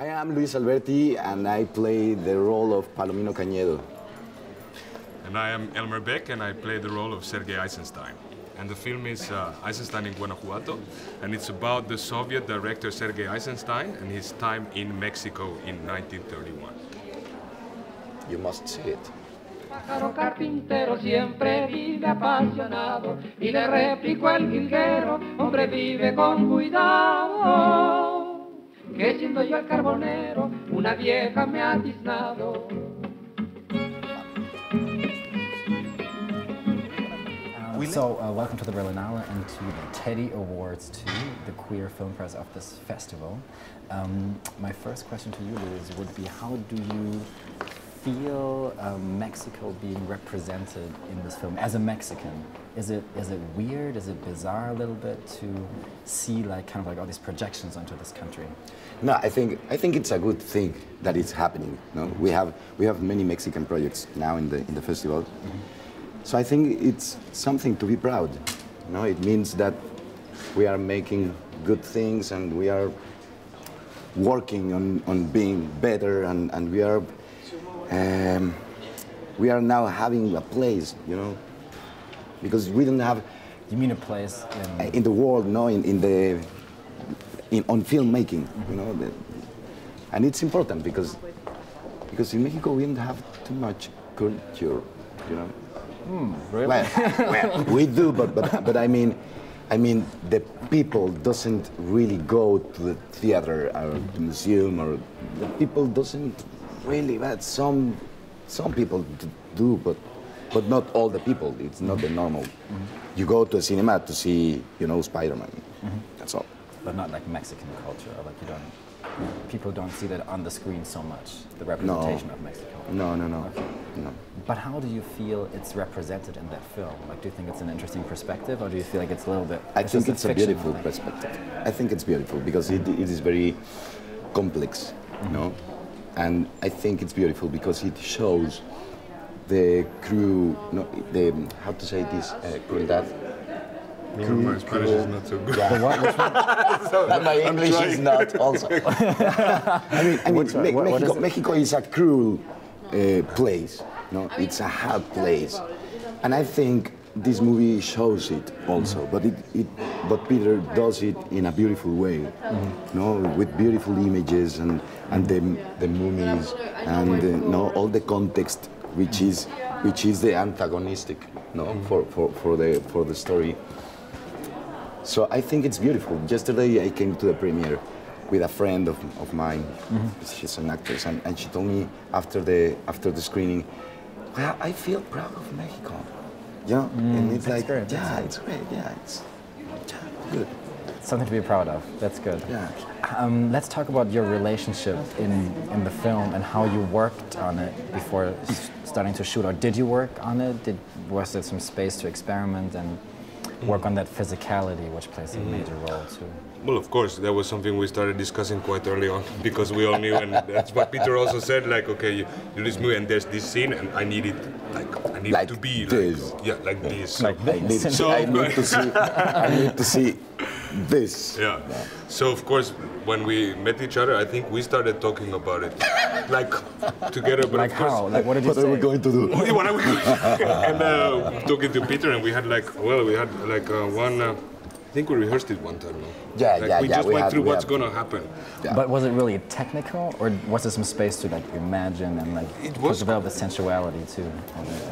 I am Luis Alberti, and I play the role of Palomino Cañedo. And I am Elmer Bäck, and I play the role of Sergei Eisenstein. And the film is uh, Eisenstein in Guanajuato, and it's about the Soviet director Sergei Eisenstein and his time in Mexico in 1931. You must see it. Pájaro carpintero siempre vive apasionado y le replicó el jilguero, hombre vive con cuidado, que siendo yo el carbonero, una vieja me ha tiznado. Uh, so, uh, welcome to the Berlinale and to the Teddy Awards, to the queer film press of this festival. Um, my first question to you, Luis, would be how do you feel um, Mexico being represented in this film as a Mexican? Is it is it weird? Is it bizarre a little bit to see like kind of like all these projections onto this country? No, I think I think it's a good thing that it's happening. No, we have we have many Mexican projects now in the in the festival, so I think it's something to be proud. No, it means that we are making good things and we are working on, on being better and, and we are um, we are now having a place, you know, because we don't have You mean a place in, in the world, no, in, in the in, on filmmaking, you know, the, and it's important because because in Mexico we don't have too much culture, you know. really? Well, well, we do, but, but but I mean, I mean the people doesn't really go to the theater or the museum or the people doesn't really. But some some people do, but but not all the people. It's not the normal. You go to a cinema to see, you know, Spider-Man. That's all. but not like Mexican culture, or like you don't. People don't see that on the screen so much. The representation of Mexico. No, no, no, no. But how do you feel it's represented in that film? Like, do you think it's an interesting perspective, or do you feel like it's a little bit? I think it's a fictional beautiful thing? perspective. I think it's beautiful because it, it is very complex, you know, and I think it's beautiful because it shows the crew, no, the how to say this, uh, crueldad. My Spanish is not so good. And my English is not also. I mean, I mean What's- Me- what- what Mexico, is? Mexico is a cruel uh, place. No, it's a hard place, and I think this movie shows it also. But it, it but Peter does it in a beautiful way. No, with beautiful images and and the the mummies and uh, no all the context, which is which is the antagonistic, no, for, for, for the for the story. So I think it's beautiful. Yesterday I came to the premiere with a friend of, of mine. She's an actress, and, and she told me after the after the screening, well, I feel proud of Mexico. Yeah, mm, and it's that's like, great, that's yeah, it's great. Yeah, it's good. Something to be proud of. That's good. Yeah. Um, let's talk about your relationship in, in the film and how you worked on it before starting to shoot. Or did you work on it? Did was there some space to experiment and work mm. on that physicality, which plays a mm. major role too? Well, of course, that was something we started discussing quite early on because we all knew, and that's what Peter also said. Like, okay, you do this movie, and there's this scene, and I need it, like, I need Like to be this. like, yeah, like this. Like I need, this. So- I need to see. I need to see this. Yeah. So of course, when we met each other, I think we started talking about it, like together. But Like of course, how? Like what did you What say? are we going to do? what are we and uh, talking to Peter, and we had like, well, we had like uh, one. Uh, I think we rehearsed it one time. No? Yeah, like, yeah, We yeah, just we went had- through we what's had- gonna happen. Yeah. But was it really technical, or was there some space to like imagine and like It was- develop the sensuality too?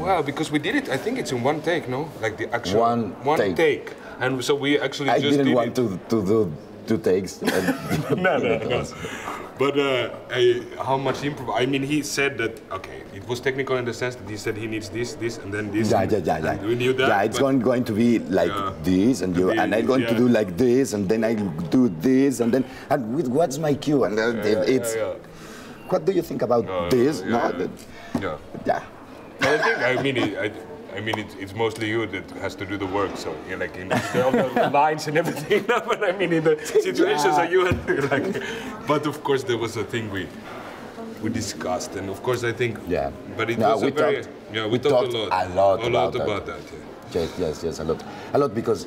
Well, because we did it. I think it's in one take, no? Like the actual One take. take. And so we actually I just didn't did want it. to, to do two takes. and- no, no, no. But uh, I, how much improv? I mean, he said that okay, it was technical in the sense that he said he needs this, this, and then this. Yeah, yeah, yeah, yeah. We knew that. Yeah, it's going going to be like Yeah. this, and you and I'm going to do like this, and then I do this, and then and with what's my cue, and then Yeah, it's yeah, what do you think about Uh, this? yeah, no, yeah. yeah. yeah. I think I mean it, I, I mean it's, it's mostly you that has to do the work. So yeah, like in all the lines and everything. but I mean in the situations that you had like. But of course there was a thing we we discussed, and of course I think. Yeah. But it No, was we a very talked- yeah we, we talked, talked a lot a lot a lot about that. about that. yeah. Yes, yes, yes, a lot, a lot because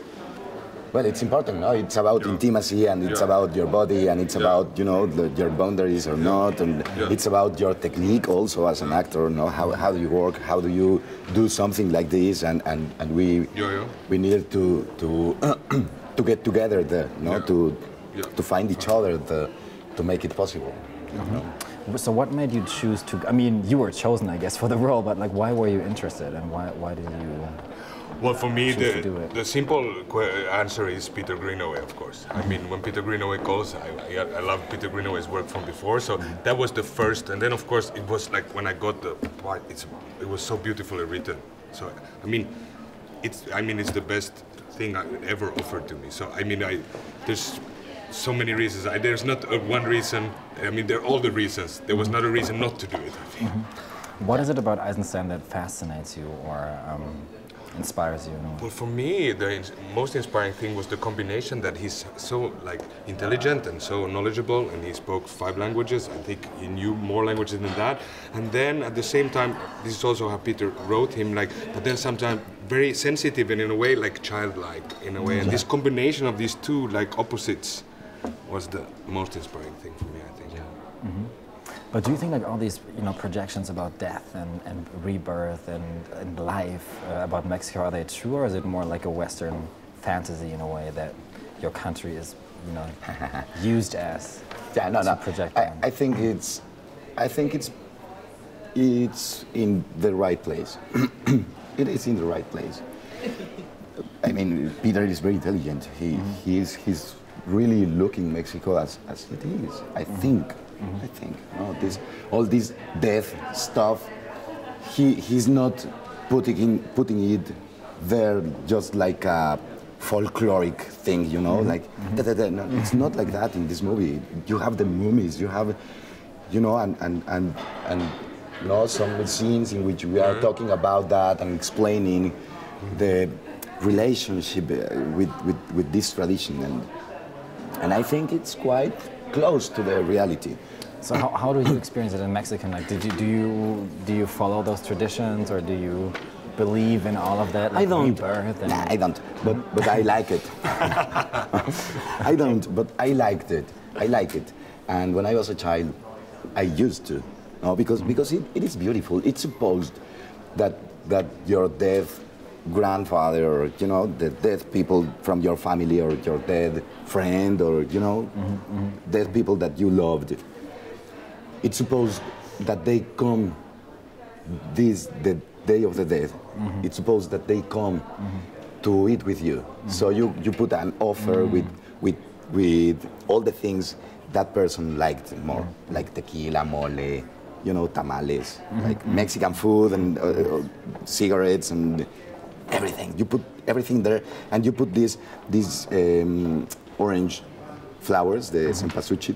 Well, it's important, no? It's about Yeah. intimacy and it's Yeah. about your body and it's Yeah. about, you know, the, your boundaries or not. And Yeah. it's about your technique also as an actor, no? How, how do you work? How do you do something like this? And, and, and we, Yeah, yeah. we needed to, to, to get together there, no? Yeah. To, Yeah. to find each other the, to make it possible. Mm-hmm. So what made you choose to? I mean, you were chosen, I guess, for the role, but like, why were you interested, and why why did you? Well, for me, the, the simple answer is Peter Greenaway, of course. I mean, when Peter Greenaway calls, I, I, I love Peter Greenaway's work from before, so that was the first. And then, of course, it was like when I got the part, it's, it was so beautifully written. So, I mean, it's, I mean, it's the best thing I ever offered to me. So, I mean, I, there's so many reasons. I, there's not uh, one reason. I mean, they're all the reasons. There was not a reason not to do it, I think. What is it about Eisenstein that fascinates you or um, inspires you? a? Well, for me, the most inspiring thing was the combination that he's so like intelligent and so knowledgeable, and he spoke five languages. I think he knew more languages than that. And then at the same time, this is also how Peter wrote him, like, but then sometimes very sensitive and in a way like childlike in a way. And this combination of these two like opposites was the most inspiring thing for me, I think. Mm-hmm. But do you think like all these you know projections about death and, and rebirth and, and life uh, about Mexico are they true or is it more like a Western fantasy in a way that your country is you know used as Yeah, no, no. project I. I think it's, I think it's, it's in the right place. it is in the right place. I mean, Peter is very intelligent. He, Mm-hmm. he is, he's really looking Mexico as, as it is. I Mm-hmm. think. Mm-hmm. I think. This, all this death stuff. He, he's not putting in, putting it there just like a folkloric thing, you know, mm-hmm. like mm-hmm. da, da, da. No, it's not like that in this movie. You have the mummies, you have, you know, and and and and you know some scenes in which we are talking about that and explaining the relationship uh, with with with this tradition and and I think it's quite close to the reality. So how, how do you experience it in Mexican? Like, did you do you do you follow those traditions, or do you believe in all of that? Like I don't. And Nah, I don't. But but I like it. I don't. But I liked it. I like it. And when I was a child, I used to. No, because because it, it is beautiful. It's supposed that that your dead grandfather or you know the dead people from your family or your dead friend or you know mm-hmm, mm-hmm. dead people that you loved. It's supposed that they come this the day of the dead mm-hmm. it's supposed that they come to eat with you. So you you put an offer with with with all the things that person liked more like tequila mole you know tamales like mexican food and uh, uh, cigarettes and everything. You put everything there and you put this these um, orange flowers, the cempasúchil,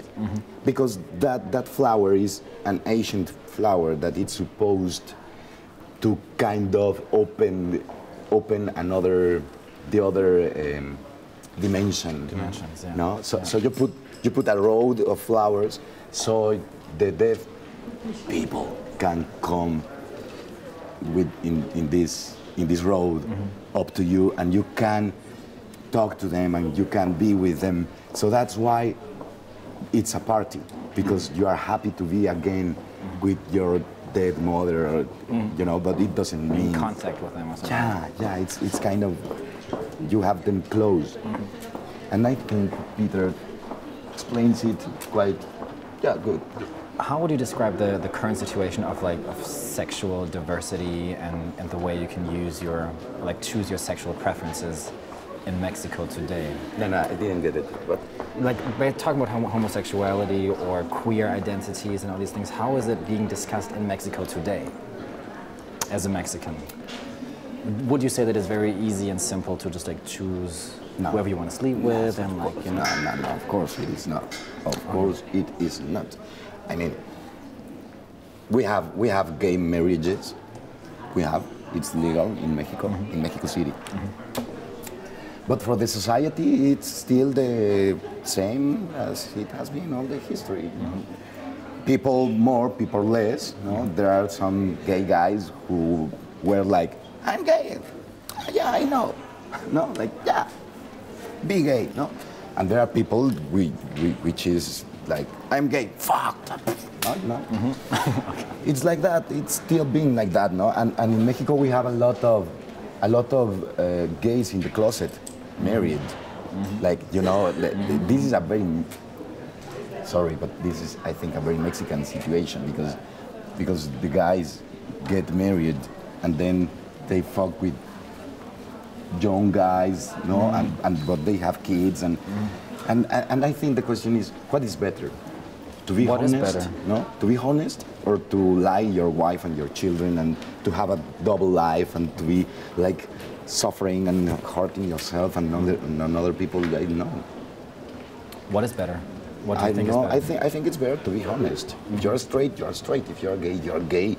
because that, that flower is an ancient flower that it's supposed to kind of open open another the other um, dimension. Dimensions, yeah. No, so, so you put you put a road of flowers so the deaf people can come with in, in this in this road mm-hmm. up to you and you can talk to them and you can be with them. So that's why it's a party because you are happy to be again mm-hmm. with your dead mother or, mm-hmm. you know but it doesn't mean contact with them or something. yeah yeah it's it's kind of you have them close. And i think peter explains it quite yeah good How would you describe the, the current situation of like of sexual diversity and, and the way you can use your like choose your sexual preferences in Mexico today? no no i didn't get it but Like talking about homosexuality or queer identities and all these things. How is it being discussed in Mexico today as a Mexican? Would you say that it's very easy and simple to just like choose No. whoever you want to sleep with and like you know? No, no, no, of course it is not. Of uh-huh. course it is not. I mean, we have, we have gay marriages. We have, it's legal in Mexico, mm-hmm. in Mexico City. Mm-hmm. But for the society, it's still the same as it has been all the history. Mm-hmm. People more, people less. No? There are some gay guys who were like, I'm gay. Yeah, I know. No, like, yeah. be gay, no? And there are people we, we, which is like, I'm gay, fuck. No, no. it's like that. It's still being like that, no? And, and in Mexico we have a lot of, a lot of uh, gays in the closet, married. Like you know, this is a very sorry, but this is, I think, a very Mexican situation because, because the guys get married and then they fuck with young guys, no, Mm. and, and but they have kids, and, and and and I think the question is, what is better? To be What honest, no, to be honest, or to lie your wife and your children, and to have a double life, and to be like suffering and hurting yourself and other, and other people. I know. What is better? What do you I think know. is better? I think I think it's better to be honest. If you're straight, you're straight. If you're gay, you're gay.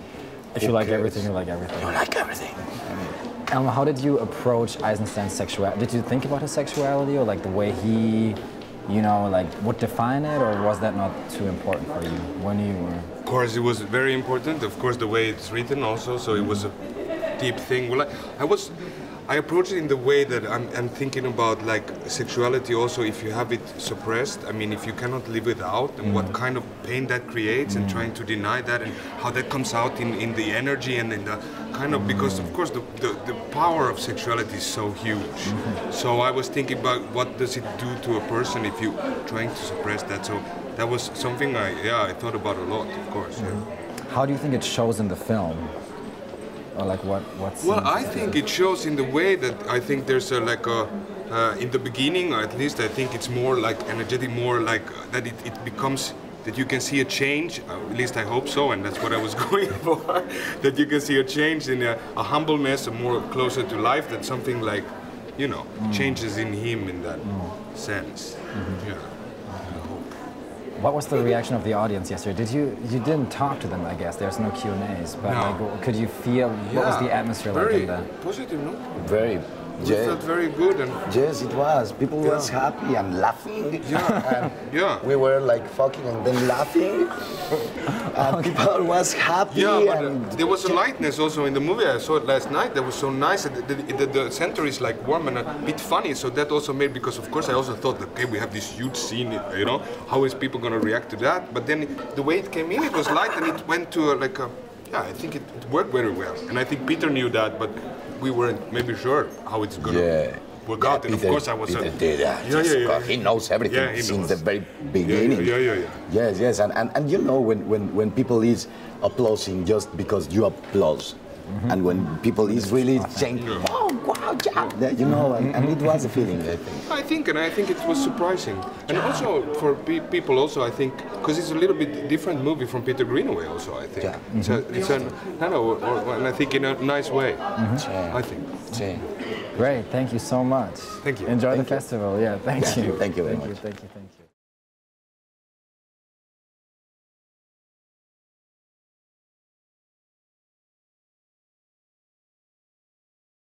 if you like cares? everything, you like everything. You like everything. Elmer, how did you approach Eisenstein's sexuality? Did you think about his sexuality or like the way he, you know, like would define it, or was that not too important for you when you were? Of course, it was very important. Of course, the way it's written also, so it was a deep thing. Well, I, I was, I approach it in the way that I'm, I'm thinking about like sexuality also. If you have it suppressed, I mean, if you cannot live it out, and what mm. kind of pain that creates, and mm. trying to deny that, and how that comes out in, in the energy and in the kind of because of course the, the, the power of sexuality is so huge. Mm-hmm. So I was thinking about what does it do to a person if you trying to suppress that. So that was something I yeah I thought about a lot, of course. Yeah. Mm-hmm. How do you think it shows in the film? Or like what? What's Well, I think it shows in the way that I think there's a like a uh, in the beginning, at least I think it's more like energetic, more like that it, it becomes that you can see a change. Uh, at least I hope so, and that's what I was going for. that you can see a change in a, a humbleness, a more closer to life. That something like, you know, changes in him in that sense. Yeah. What was the reaction of the audience yesterday? Did you you didn't talk to them? I guess there's no Q and A's, but No. like, could you feel what was the atmosphere very like in the? positive, no? Very. We Yes, felt very good and yes, it was. People was happy and laughing. Yeah. and Yeah. We were like fucking and then laughing. and people was happy. Yeah, but uh, and there was a lightness also in the movie. I saw it last night. That was so nice. The, the, the, the center is like warm and a bit funny. So that also made because of course I also thought, okay, we have this huge scene. You know, how is people gonna react to that? But then the way it came in, it was light and it went to a, like a. Yeah, I think it, it worked very well. And I think Peter knew that, but we weren't maybe sure how it's gonna Yeah. work Yeah, out. And of course I was. Peter uh, did that. Yeah, yeah, yeah. He knows everything Yeah, he since knows. the very beginning. yeah, yeah, yeah. Yes, yes, and, and, and you know when, when, when people is applauding just because you applause, and when people is really saying, oh, Yeah. wow, yeah, you know, and, and it was a feeling, I think. I think, and I think it was surprising, and also for pe- people. Also, I think because it's a little bit different movie from Peter Greenaway. Also, I think Yeah. it's a, it's a, don't know, or, or- and I think in a nice way. Mm-hmm. I think. Sí. Great, thank you so much. Thank you. Enjoy Thank the you. festival. Yeah, thank you, thank you very thank much. You, thank you, thank you.